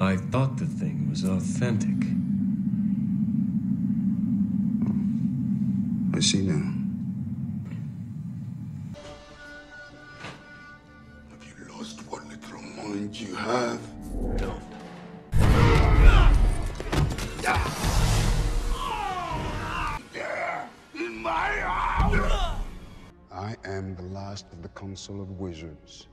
I thought the thing was authentic. I see now. Have you lost what little mind you have? There, in my house! I am the last of the Council of Wizards,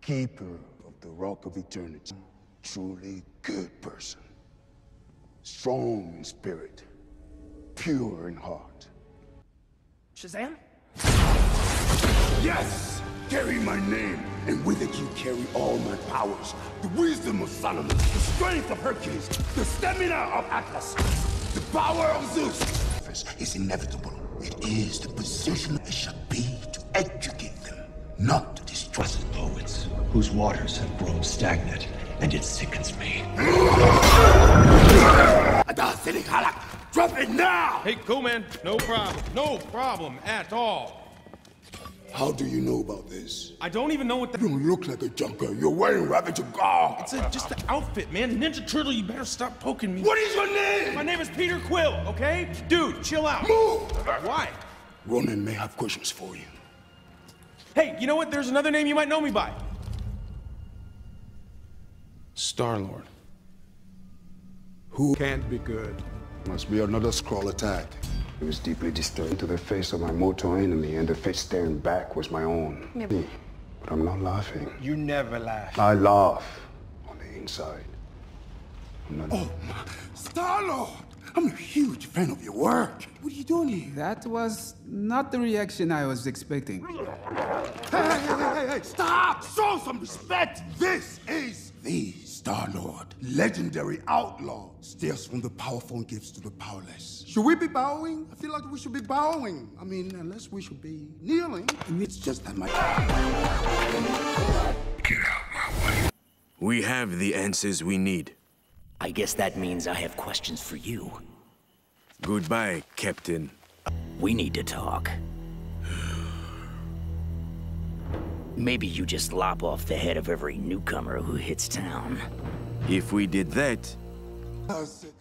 keeper of the Rock of Eternity. Truly good person, strong in spirit, pure in heart. Shazam? Yes! Carry my name, and with it you carry all my powers. The wisdom of Solomon, the strength of Hercules, the stamina of Atlas, the power of Zeus. This is inevitable. It is the position it should be to educate them, not to destroy them. Poets whose waters have grown stagnant, and it sickens me. Adasilik Halak, drop it now! Hey, cool, man. No problem. No problem at all. How do you know about this? I don't even know what the. You don't look like a junker. You're wearing Ravager garb. It's a, just the outfit, man. Ninja Turtle, you better stop poking me. What is your name? My name is Peter Quill, okay? Dude, chill out. Move! Why? Ronan may have questions for you. Hey, you know what? There's another name you might know me by. Star Lord. Who can't be good? Must be another Skrull attack. It was deeply disturbed to the face of my mortal enemy, and the face staring back was my own. Me. But I'm not laughing. You never laugh. I laugh on the inside. I'm not. Oh, Star-Lord! I'm a huge fan of your work. What are you doing here? That was not the reaction I was expecting. Hey, hey, hey, hey, hey, stop! Show some respect! This is the Star-Lord, legendary outlaw, steals from the powerful and gives to the powerless. Should we be bowing? I feel like we should be bowing. I mean, unless we should be kneeling. And it's just that my... We have the answers we need. I guess that means I have questions for you. Goodbye, Captain. We need to talk. Maybe you just lop off the head of every newcomer who hits town. If we did that, How's it?